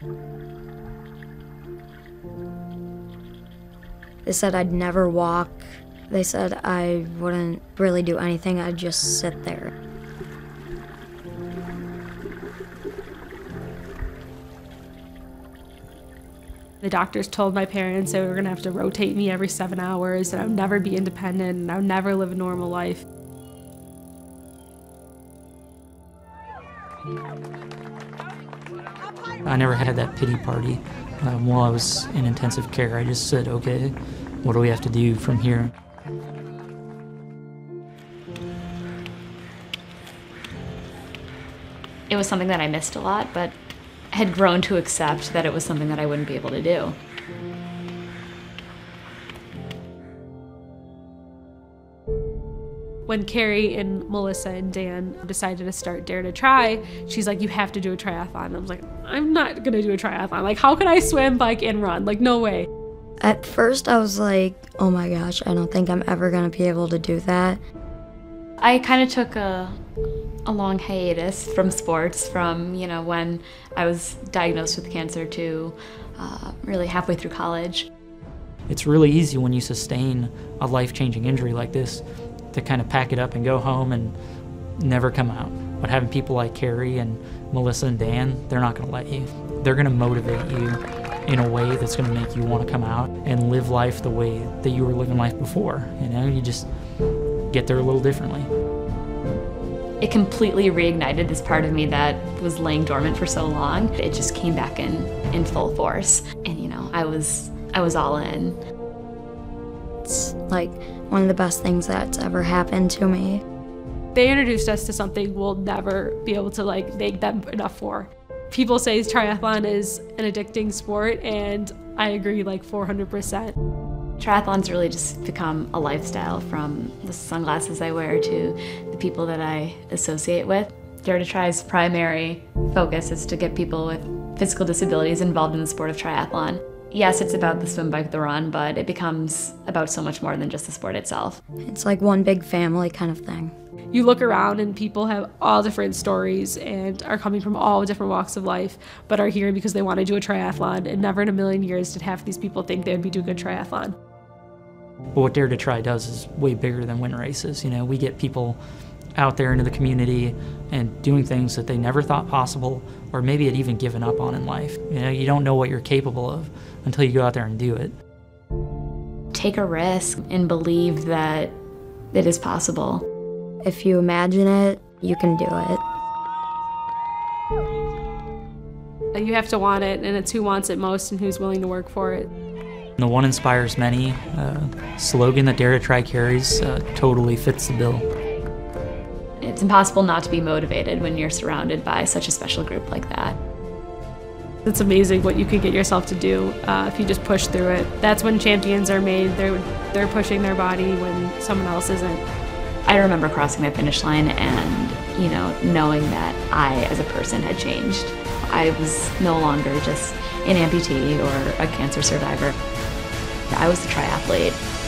They said I'd never walk. They said I wouldn't really do anything, I'd just sit there. The doctors told my parents they were gonna have to rotate me every seven hours and I would never be independent and I would never live a normal life. I never had that pity party um, while I was in intensive care. I just said, okay, what do we have to do from here? It was something that I missed a lot, but had grown to accept that it was something that I wouldn't be able to do. When Carrie and Melissa and Dan decided to start Dare2tri, she's like, You have to do a triathlon. I was like, I'm not gonna do a triathlon. Like, how can I swim, bike, and run? Like, no way. At first, I was like, oh my gosh, I don't think I'm ever gonna be able to do that. I kind of took a, a long hiatus from sports from, you know, when I was diagnosed with cancer to uh, really halfway through college. It's really easy when you sustain a life changing injury like this to kind of pack it up and go home and never come out. But having people like Carrie and Melissa and Dan, they're not going to let you. They're going to motivate you in a way that's going to make you want to come out and live life the way that you were living life before. You know, you just get there a little differently. It completely reignited this part of me that was laying dormant for so long. It just came back in in full force, and you know, I was I was all in. It's like one of the best things that's ever happened to me. They introduced us to something we'll never be able to like make them enough for. People say triathlon is an addicting sport, and I agree like 400%. Triathlon's really just become a lifestyle from the sunglasses I wear to the people that I associate with. Dare2tri's primary focus is to get people with physical disabilities involved in the sport of triathlon. Yes, it's about the swim, bike, the run, but it becomes about so much more than just the sport itself. It's like one big family kind of thing. You look around and people have all different stories and are coming from all different walks of life, but are here because they want to do a triathlon. And never in a million years did half these people think they would be doing a triathlon. But what Dare2tri does is way bigger than win races. You know, we get people out there into the community and doing things that they never thought possible or maybe had even given up on in life. You know, you don't know what you're capable of until you go out there and do it. Take a risk and believe that it is possible. If you imagine it, you can do it. You have to want it, and it's who wants it most and who's willing to work for it. The one inspires many uh, slogan that Dare2tri carries uh, totally fits the bill. It's impossible not to be motivated when you're surrounded by such a special group like that. It's amazing what you can get yourself to do uh, if you just push through it. That's when champions are made. They're they're pushing their body when someone else isn't. I remember crossing my finish line and, you know, knowing that I, as a person, had changed. I was no longer just an amputee or a cancer survivor. I was a triathlete.